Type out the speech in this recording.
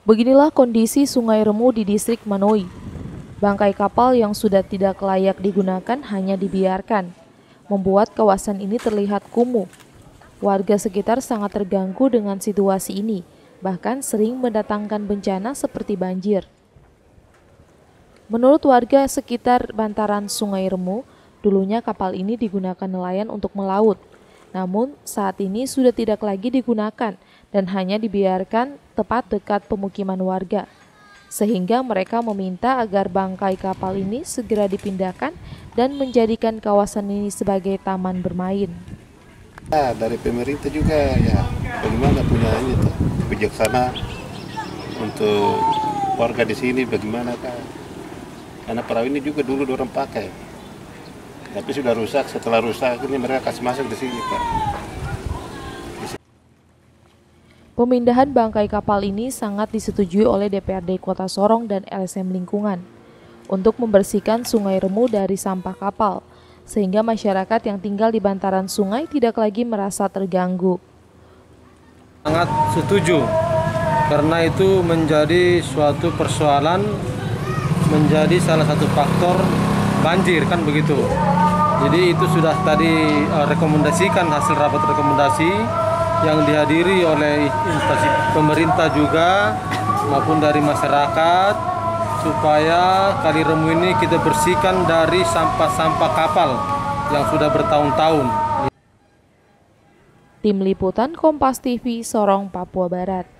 Beginilah kondisi Sungai Remu di distrik Manoi. Bangkai kapal yang sudah tidak layak digunakan hanya dibiarkan, membuat kawasan ini terlihat kumuh. Warga sekitar sangat terganggu dengan situasi ini, bahkan sering mendatangkan bencana seperti banjir. Menurut warga sekitar bantaran Sungai Remu, dulunya kapal ini digunakan nelayan untuk melaut. Namun saat ini sudah tidak lagi digunakan dan hanya dibiarkan tepat dekat pemukiman warga. Sehingga mereka meminta agar bangkai kapal ini segera dipindahkan dan menjadikan kawasan ini sebagai taman bermain. Ya, dari pemerintah juga ya. Bagaimana punya ini tuh bijaksana untuk warga di sini bagaimana kan karena perahu ini juga dulu orang pakai. Tapi sudah rusak setelah rusak ini mereka kasih masuk di sini pak Pemindahan bangkai kapal ini sangat disetujui oleh DPRD Kota Sorong dan LSM Lingkungan untuk membersihkan Sungai Remu dari sampah kapal, sehingga masyarakat yang tinggal di bantaran sungai tidak lagi merasa terganggu. Sangat setuju, karena itu menjadi suatu persoalan, menjadi salah satu faktor banjir kan begitu. Jadi itu sudah tadi uh, rekomendasikan hasil rapat rekomendasi yang dihadiri oleh instansi pemerintah juga maupun dari masyarakat supaya kali remu ini kita bersihkan dari sampah-sampah kapal yang sudah bertahun-tahun. Tim Liputan Kompas TV Sorong, Papua Barat.